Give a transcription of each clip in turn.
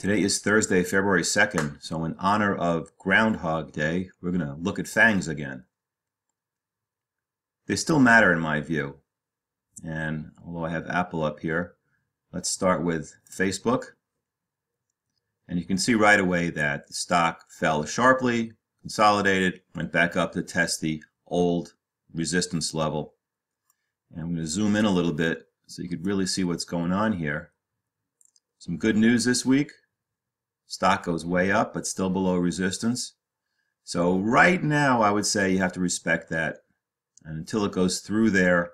Today is Thursday, February 2nd, so in honor of Groundhog Day, we're going to look at fangs again. They still matter in my view. And although I have Apple up here, let's start with Facebook. And you can see right away that the stock fell sharply, consolidated, went back up to test the old resistance level. And I'm going to zoom in a little bit so you could really see what's going on here. Some good news this week. Stock goes way up, but still below resistance. So right now, I would say you have to respect that. And until it goes through there,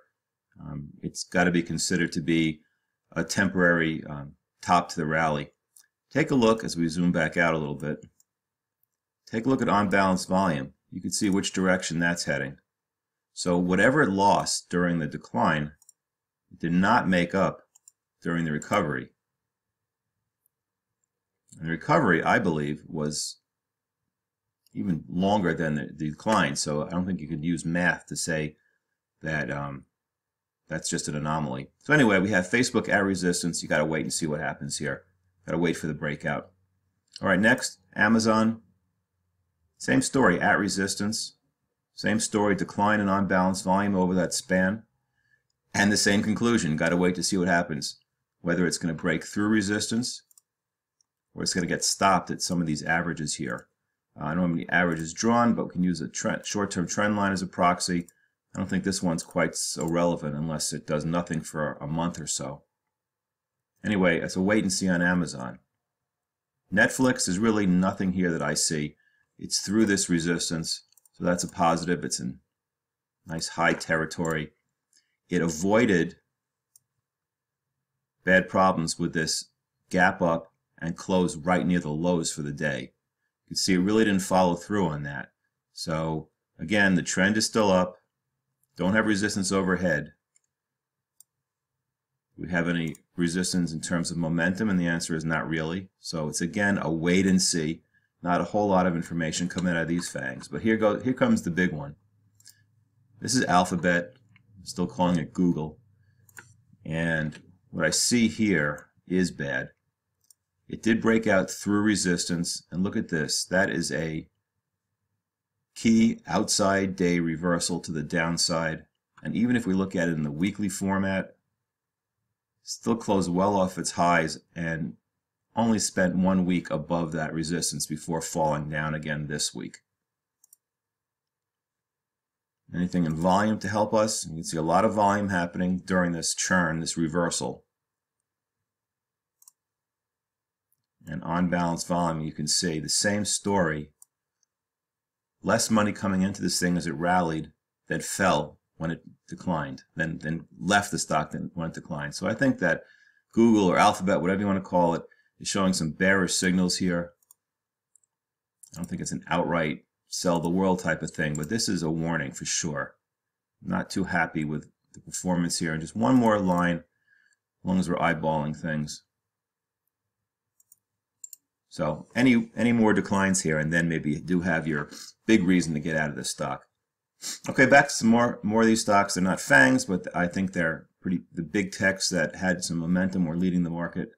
um, it's got to be considered to be a temporary um, top to the rally. Take a look as we zoom back out a little bit. Take a look at on balance volume. You can see which direction that's heading. So whatever it lost during the decline, it did not make up during the recovery. And the recovery, I believe, was even longer than the, the decline. So I don't think you could use math to say that um, that's just an anomaly. So anyway, we have Facebook at resistance. You got to wait and see what happens here. Got to wait for the breakout. All right, next, Amazon. Same story, at resistance. Same story, decline in on balance volume over that span. And the same conclusion. Got to wait to see what happens. Whether it's going to break through resistance or it's going to get stopped at some of these averages here. Uh, I don't have any averages drawn, but we can use a short-term trend line as a proxy. I don't think this one's quite so relevant unless it does nothing for a month or so. Anyway, it's a wait and see on Amazon. Netflix is really nothing here that I see. It's through this resistance, so that's a positive. It's in nice high territory. It avoided bad problems with this gap up and closed right near the lows for the day. You can see it really didn't follow through on that. So again, the trend is still up. Don't have resistance overhead. We have any resistance in terms of momentum? And the answer is not really. So it's again a wait and see. Not a whole lot of information coming out of these fangs. But here, go, here comes the big one. This is Alphabet. I'm still calling it Google. And what I see here is bad. It did break out through resistance. And look at this. That is a key outside day reversal to the downside. And even if we look at it in the weekly format, still closed well off its highs and only spent one week above that resistance before falling down again this week. Anything in volume to help us? You can see a lot of volume happening during this churn, this reversal. And on balance volume, you can see the same story. Less money coming into this thing as it rallied that fell when it declined, then, then left the stock when it declined. So I think that Google or Alphabet, whatever you want to call it, is showing some bearish signals here. I don't think it's an outright sell the world type of thing, but this is a warning for sure. I'm not too happy with the performance here. And just one more line, as long as we're eyeballing things. So any any more declines here, and then maybe you do have your big reason to get out of this stock. Okay, back to some more more of these stocks. They're not fangs, but I think they're pretty the big techs that had some momentum were leading the market.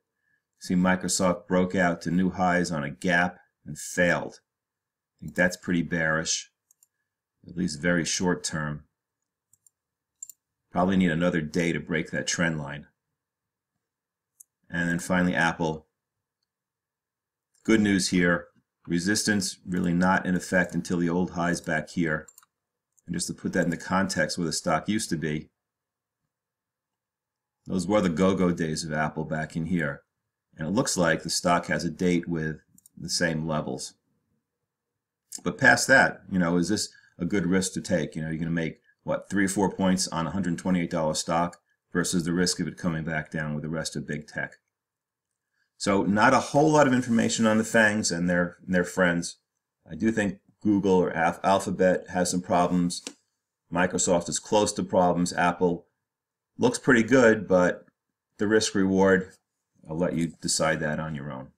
See, Microsoft broke out to new highs on a gap and failed. I think that's pretty bearish, at least very short term. Probably need another day to break that trend line. And then finally, Apple Good news here. Resistance really not in effect until the old highs back here. And just to put that into context where the stock used to be, those were the go-go days of Apple back in here. And it looks like the stock has a date with the same levels. But past that, you know, is this a good risk to take? You know, you're going to make, what, three or four points on a $128 stock versus the risk of it coming back down with the rest of big tech. So not a whole lot of information on the Fangs and their and their friends. I do think Google or Alphabet has some problems. Microsoft is close to problems. Apple looks pretty good, but the risk reward, I'll let you decide that on your own.